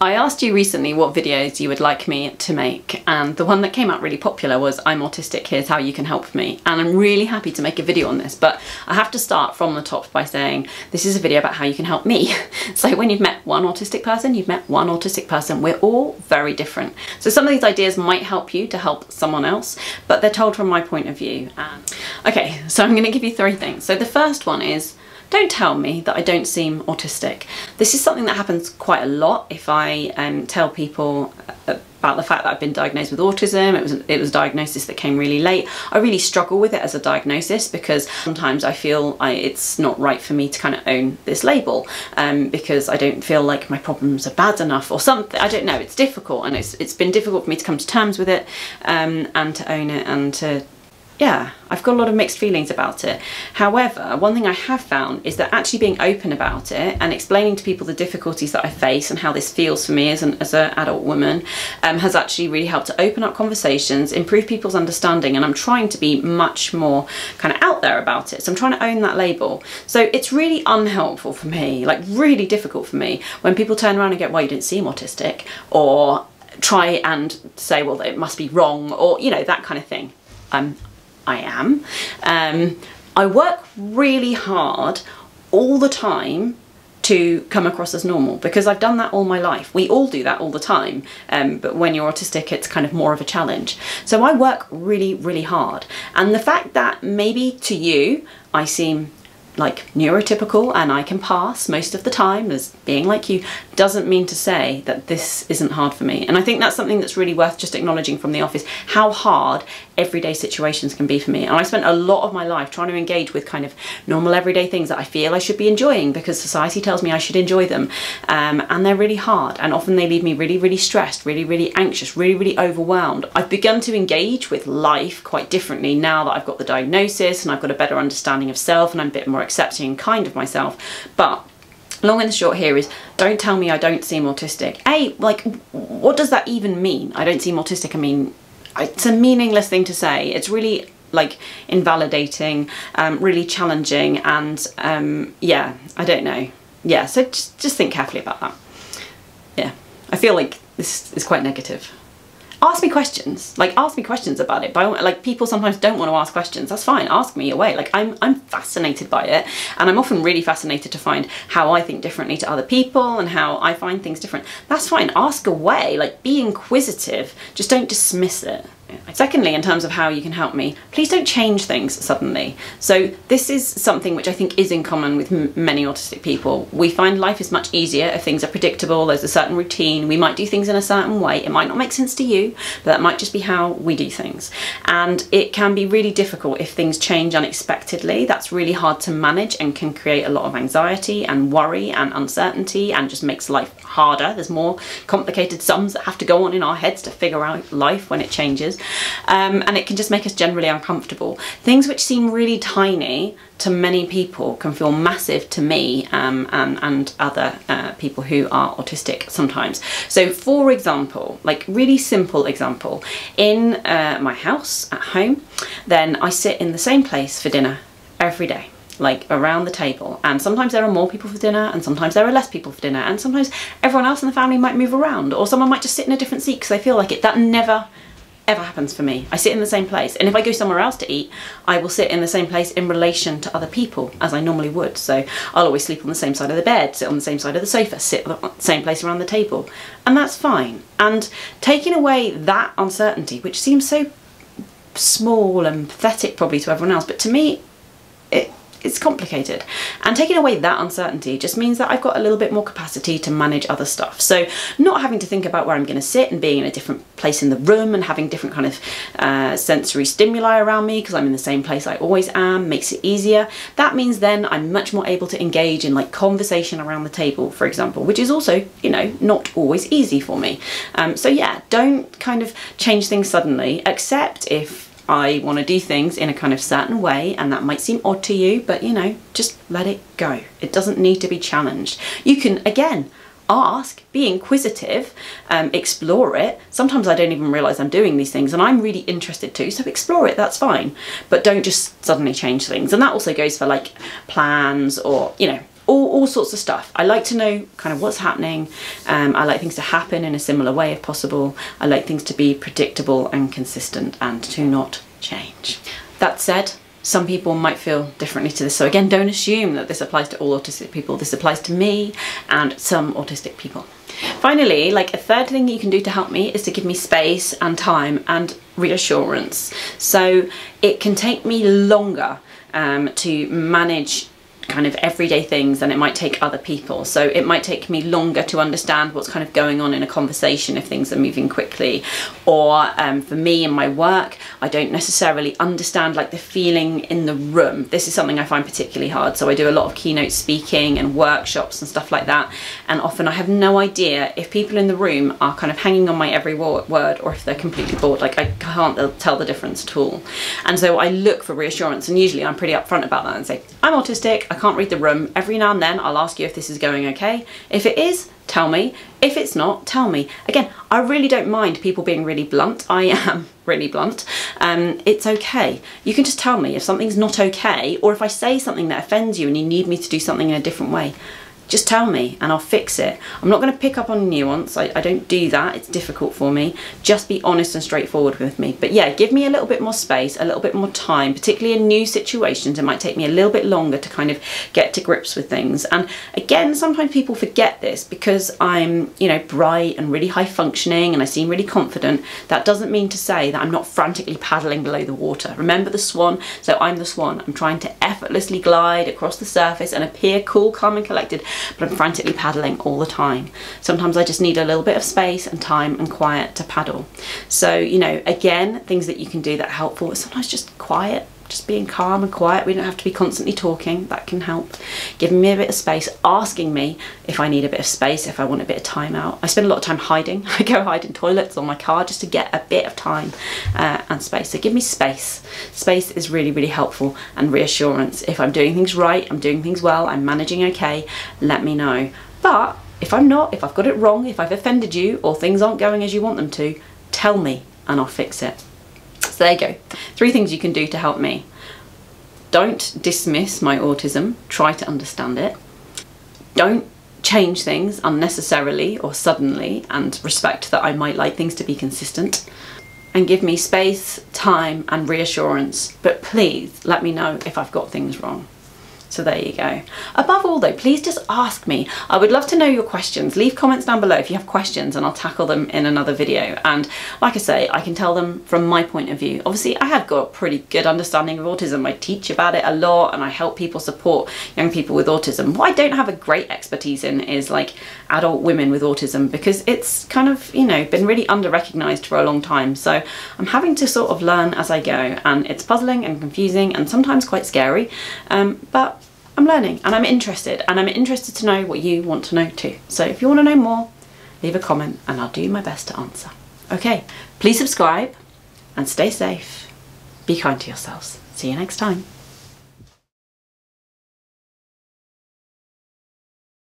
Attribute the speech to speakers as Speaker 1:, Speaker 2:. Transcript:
Speaker 1: I asked you recently what videos you would like me to make and the one that came out really popular was I'm autistic, here's how you can help me and I'm really happy to make a video on this but I have to start from the top by saying this is a video about how you can help me. so when you've met one autistic person, you've met one autistic person, we're all very different. So some of these ideas might help you to help someone else but they're told from my point of view. okay, so I'm going to give you three things. So the first one is don't tell me that I don't seem autistic. This is something that happens quite a lot if I um, tell people about the fact that I've been diagnosed with autism. It was it was a diagnosis that came really late. I really struggle with it as a diagnosis because sometimes I feel I, it's not right for me to kind of own this label um, because I don't feel like my problems are bad enough or something. I don't know. It's difficult and it's it's been difficult for me to come to terms with it um, and to own it and to yeah, I've got a lot of mixed feelings about it. However, one thing I have found is that actually being open about it and explaining to people the difficulties that I face and how this feels for me as an as an adult woman um, has actually really helped to open up conversations, improve people's understanding, and I'm trying to be much more kind of out there about it. So I'm trying to own that label. So it's really unhelpful for me, like really difficult for me, when people turn around and get, well, you didn't seem autistic, or try and say, well, it must be wrong, or, you know, that kind of thing. I'm I am. Um, I work really hard all the time to come across as normal because I've done that all my life. We all do that all the time, um, but when you're autistic, it's kind of more of a challenge. So I work really, really hard. And the fact that maybe to you, I seem like neurotypical and I can pass most of the time as being like you doesn't mean to say that this isn't hard for me. And I think that's something that's really worth just acknowledging from the office, how hard everyday situations can be for me. And I spent a lot of my life trying to engage with kind of normal everyday things that I feel I should be enjoying because society tells me I should enjoy them. Um, and they're really hard and often they leave me really, really stressed, really, really anxious, really, really overwhelmed. I've begun to engage with life quite differently now that I've got the diagnosis and I've got a better understanding of self and I'm a bit more accepting and kind of myself. But long and short here is don't tell me I don't seem autistic. A, like, what does that even mean? I don't seem autistic. I mean, it's a meaningless thing to say. It's really like invalidating, um, really challenging, and um, yeah, I don't know. Yeah, so just, just think carefully about that. Yeah, I feel like this is quite negative ask me questions. Like ask me questions about it but like people sometimes don't want to ask questions. That's fine ask me away. Like I'm I'm fascinated by it and I'm often really fascinated to find how I think differently to other people and how I find things different. That's fine ask away. Like be inquisitive. Just don't dismiss it Secondly, in terms of how you can help me, please don't change things suddenly. So this is something which I think is in common with many autistic people. We find life is much easier if things are predictable, there's a certain routine, we might do things in a certain way. It might not make sense to you, but that might just be how we do things. And it can be really difficult if things change unexpectedly. That's really hard to manage and can create a lot of anxiety and worry and uncertainty and just makes life harder. There's more complicated sums that have to go on in our heads to figure out life when it changes um, and it can just make us generally uncomfortable. Things which seem really tiny to many people can feel massive to me um, and, and other uh, people who are autistic sometimes. So for example, like really simple example, in uh, my house at home, then I sit in the same place for dinner every day like around the table and sometimes there are more people for dinner and sometimes there are less people for dinner and sometimes everyone else in the family might move around or someone might just sit in a different seat because they feel like it that never ever happens for me. I sit in the same place. And if I go somewhere else to eat I will sit in the same place in relation to other people as I normally would. So I'll always sleep on the same side of the bed, sit on the same side of the sofa, sit on the same place around the table. And that's fine. And taking away that uncertainty which seems so small and pathetic probably to everyone else but to me it it's complicated. And taking away that uncertainty just means that I've got a little bit more capacity to manage other stuff. So not having to think about where I'm going to sit and being in a different place in the room and having different kind of uh, sensory stimuli around me because I'm in the same place I always am makes it easier. That means then I'm much more able to engage in like conversation around the table, for example, which is also, you know, not always easy for me. Um, so yeah, don't kind of change things suddenly, except if I want to do things in a kind of certain way and that might seem odd to you, but you know, just let it go. It doesn't need to be challenged. You can, again, ask, be inquisitive, um, explore it. Sometimes I don't even realise I'm doing these things and I'm really interested too, so explore it, that's fine. But don't just suddenly change things. And that also goes for like plans or, you know, all, all sorts of stuff. I like to know kind of what's happening. Um, I like things to happen in a similar way if possible. I like things to be predictable and consistent and to not change. That said, some people might feel differently to this. So again, don't assume that this applies to all autistic people. This applies to me and some autistic people. Finally, like a third thing you can do to help me is to give me space and time and reassurance. So it can take me longer um, to manage kind of everyday things than it might take other people. So it might take me longer to understand what's kind of going on in a conversation if things are moving quickly. Or um, for me in my work, I don't necessarily understand like the feeling in the room. This is something I find particularly hard. So I do a lot of keynote speaking and workshops and stuff like that. And often I have no idea if people in the room are kind of hanging on my every word or if they're completely bored. Like I can't tell the difference at all. And so I look for reassurance and usually I'm pretty upfront about that and say, I'm autistic, I can't read the room. Every now and then I'll ask you if this is going okay. If it is, tell me. If it's not, tell me. Again, I really don't mind people being really blunt. I am really blunt. Um, it's okay. You can just tell me if something's not okay or if I say something that offends you and you need me to do something in a different way just tell me and I'll fix it. I'm not going to pick up on nuance. I, I, don't do that. It's difficult for me. Just be honest and straightforward with me. But yeah, give me a little bit more space, a little bit more time, particularly in new situations. It might take me a little bit longer to kind of get to grips with things. And again, sometimes people forget this because I'm, you know, bright and really high functioning and I seem really confident. That doesn't mean to say that I'm not frantically paddling below the water. Remember the swan? So I'm the swan. I'm trying to effortlessly glide across the surface and appear cool, calm and collected but I'm frantically paddling all the time. Sometimes I just need a little bit of space and time and quiet to paddle. So, you know, again, things that you can do that are helpful sometimes just quiet just being calm and quiet. We don't have to be constantly talking. That can help. Giving me a bit of space, asking me if I need a bit of space, if I want a bit of time out. I spend a lot of time hiding. I go hide in toilets on my car just to get a bit of time uh, and space. So give me space. Space is really, really helpful and reassurance. If I'm doing things right, I'm doing things well, I'm managing okay, let me know. But if I'm not, if I've got it wrong, if I've offended you or things aren't going as you want them to, tell me and I'll fix it. So there you go. Three things you can do to help me. Don't dismiss my autism, try to understand it. Don't change things unnecessarily or suddenly and respect that I might like things to be consistent and give me space, time and reassurance. But please let me know if I've got things wrong. So there you go. Above all though, please just ask me. I would love to know your questions. Leave comments down below if you have questions and I'll tackle them in another video. And like I say, I can tell them from my point of view. Obviously, I have got a pretty good understanding of autism. I teach about it a lot and I help people support young people with autism. What I don't have a great expertise in is like adult women with autism because it's kind of, you know, been really under-recognized for a long time. So I'm having to sort of learn as I go and it's puzzling and confusing and sometimes quite scary. Um, but I'm learning and I'm interested and I'm interested to know what you want to know too. So if you want to know more, leave a comment and I'll do my best to answer. Okay, please subscribe and stay safe. Be kind to yourselves. See you next time.